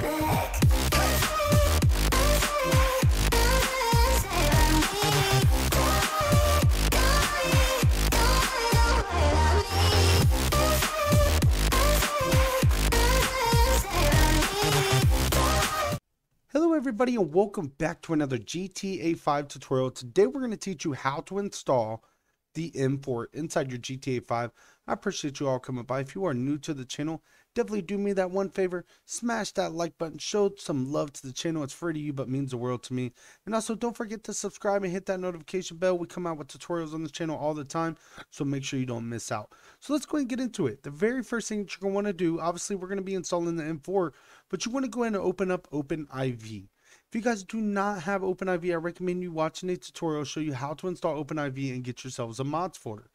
Hello everybody and welcome back to another GTA 5 tutorial. Today we're going to teach you how to install the M4 inside your GTA 5. I appreciate you all coming by. If you are new to the channel, definitely do me that one favor. Smash that like button. Show some love to the channel. It's free to you but means the world to me. And also don't forget to subscribe and hit that notification bell. We come out with tutorials on the channel all the time. So make sure you don't miss out. So let's go ahead and get into it. The very first thing that you're going to want to do, obviously we're going to be installing the M4, but you want to go ahead and open up OpenIV. If you guys do not have OpenIV, I recommend you watching a tutorial show you how to install OpenIV and get yourselves a mods folder.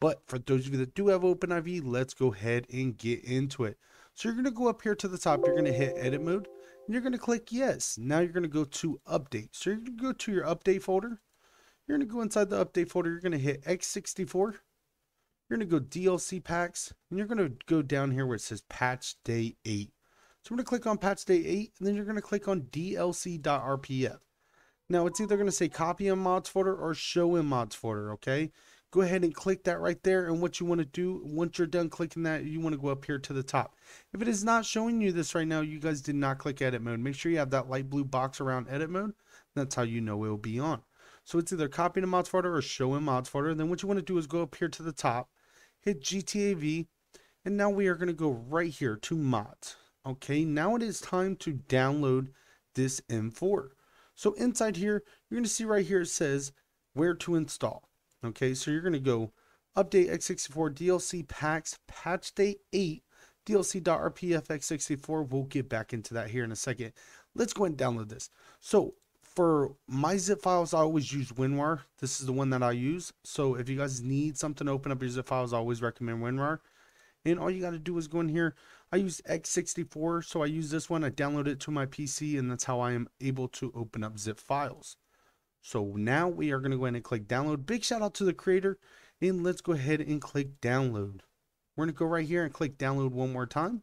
But for those of you that do have OpenIV, let's go ahead and get into it. So you're going to go up here to the top, you're going to hit edit mode, and you're going to click yes. Now you're going to go to update. So you're going to go to your update folder. You're going to go inside the update folder, you're going to hit X64. You're going to go DLC packs, and you're going to go down here where it says patch day 8. So we're going to click on patch day 8, and then you're going to click on dlc.rpf. Now it's either going to say copy in mods folder or show in mods folder, okay? Go ahead and click that right there, and what you want to do, once you're done clicking that, you want to go up here to the top. If it is not showing you this right now, you guys did not click edit mode. Make sure you have that light blue box around edit mode. That's how you know it will be on. So it's either copy in mods folder or show in mods folder. Then what you want to do is go up here to the top, hit GTAV, and now we are going to go right here to mods. Okay, now it is time to download this M4. So inside here, you're going to see right here it says where to install. Okay, so you're going to go update x64 DLC packs patch day 8 DLC.rpf x64. We'll get back into that here in a second. Let's go and download this. So for my zip files, I always use WinRAR. This is the one that I use. So if you guys need something to open up your zip files, I always recommend WinRAR. And all you got to do is go in here. I use X64, so I use this one. I download it to my PC, and that's how I am able to open up zip files. So now we are going to go ahead and click download. Big shout out to the creator. And let's go ahead and click download. We're going to go right here and click download one more time.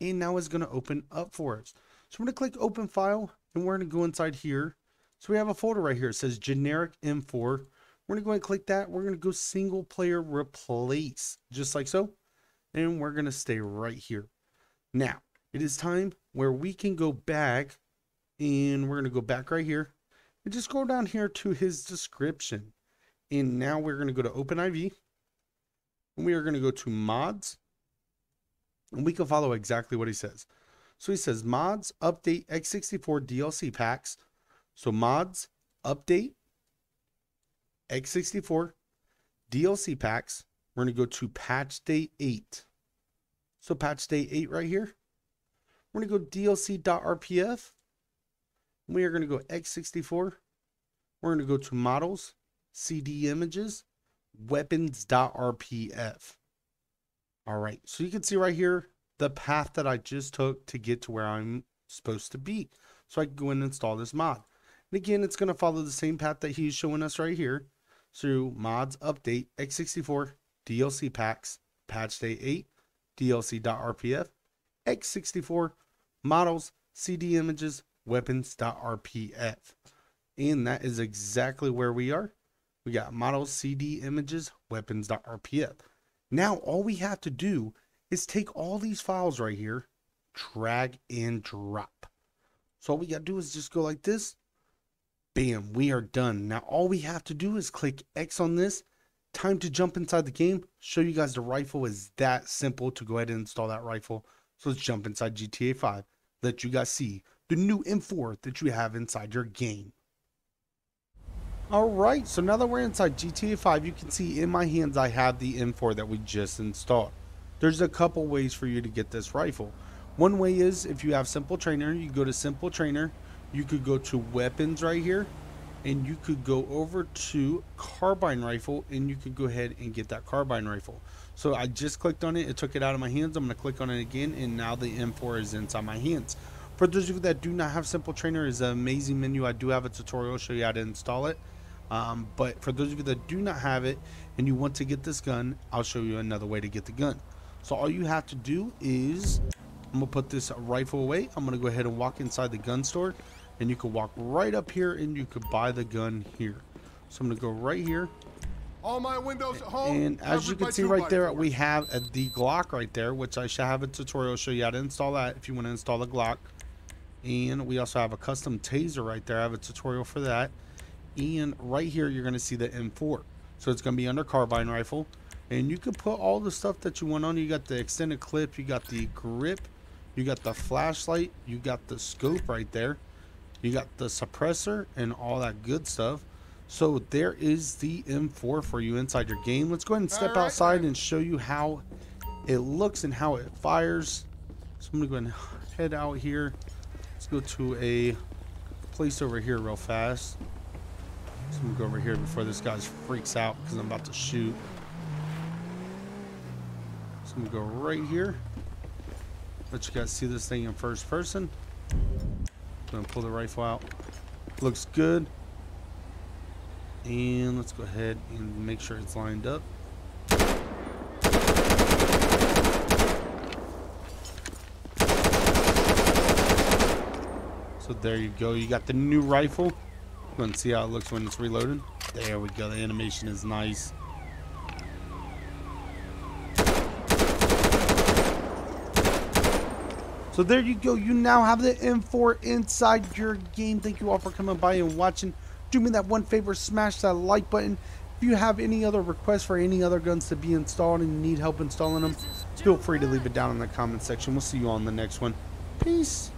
And now it's going to open up for us. So we're going to click open file and we're going to go inside here. So we have a folder right here. It says generic M4. We're going to go and click that. We're going to go single player replace just like so. And we're going to stay right here. Now it is time where we can go back and we're going to go back right here and just go down here to his description. And now we're going to go to OpenIV. And we are going to go to mods. And we can follow exactly what he says. So he says mods, update x64 DLC packs. So mods, update x64 DLC packs. We're going to go to patch day 8. So patch day 8 right here. We're going to go DLC.rpf. We are going to go x64. We're going to go to models, CD images, weapons.rpf. All right, so you can see right here the path that I just took to get to where I'm supposed to be. So I can go and install this mod. And again, it's going to follow the same path that he's showing us right here through mods, update, x64, DLC packs, patch day 8, DLC.rpf, x64, models, CD images, weapons.rpf. And that is exactly where we are. We got models, CD images, weapons.rpf. Now all we have to do is take all these files right here, drag and drop. So all we got to do is just go like this. Bam, we are done. Now all we have to do is click X on this. Time to jump inside the game. Show you guys the rifle is that simple to go ahead and install that rifle. So let's jump inside GTA 5. Let you guys see the new M4 that you have inside your game. Alright, so now that we're inside GTA 5, you can see in my hands I have the M4 that we just installed. There's a couple ways for you to get this rifle. One way is if you have Simple Trainer, you go to Simple Trainer, you could go to Weapons right here, and you could go over to Carbine Rifle, and you could go ahead and get that Carbine Rifle. So I just clicked on it, it took it out of my hands, I'm going to click on it again, and now the M4 is inside my hands. For those of you that do not have Simple Trainer, is an amazing menu. I do have a tutorial show you how to install it. Um, but for those of you that do not have it and you want to get this gun, I'll show you another way to get the gun. So all you have to do is I'm gonna put this rifle away. I'm gonna go ahead and walk inside the gun store and you can walk right up here and you could buy the gun here. So I'm gonna go right here. All my windows at home. And as you can see right there, we have a, the Glock right there, which I shall have a tutorial show you how to install that if you want to install the Glock. And we also have a custom taser right there. I have a tutorial for that. And right here, you're going to see the M4. So it's to be under carbine rifle. And you can put all the stuff that you want on. You got the extended clip. You got the grip. You got the flashlight. You got the scope right there. You got the suppressor and all that good stuff. So there is the M4 for you inside your game. Let's go ahead and step right, outside and show you how it looks and how it fires. So I'm going to go ahead and head out here. Let's go to a place over here real fast. So I'm going to go over here before this guy freaks out because I'm about to shoot. So I'm going to go right here. Let you guys see this thing in first person. To pull the rifle out. Looks good. And let's go ahead and make sure it's lined up. So there you go. You got the new rifle. And see how it looks when it's reloaded. There we go. The animation is nice. So there you go. You now have the M4 inside your game. Thank you all for coming by and watching do me that one favor, smash that like button. If you have any other requests for any other guns to be installed and you need help installing them, feel free to leave it down in the comment section. We'll see you on the next one. Peace.